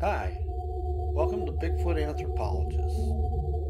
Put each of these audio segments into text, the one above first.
Hi, welcome to Bigfoot Anthropologists.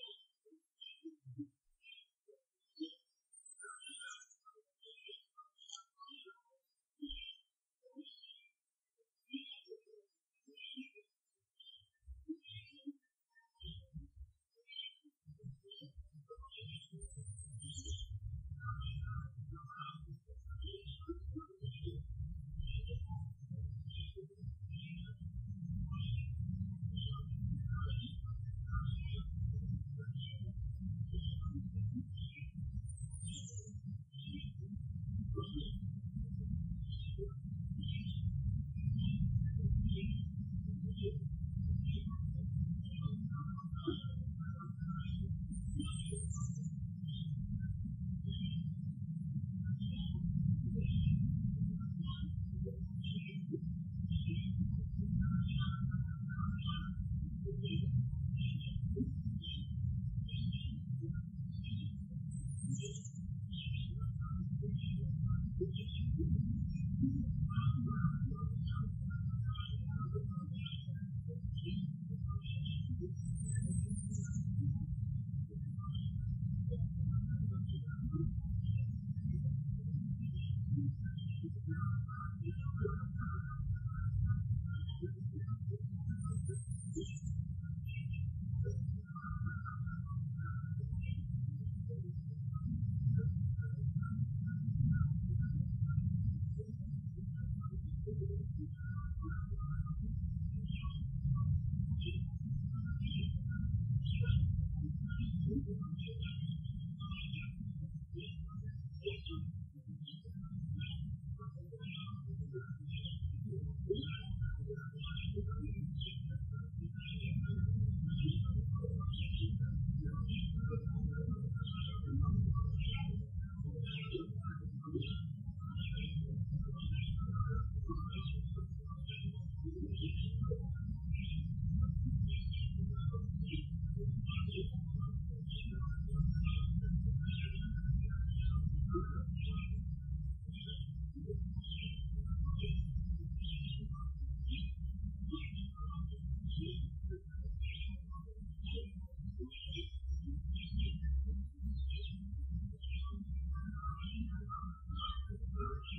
Thank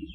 you.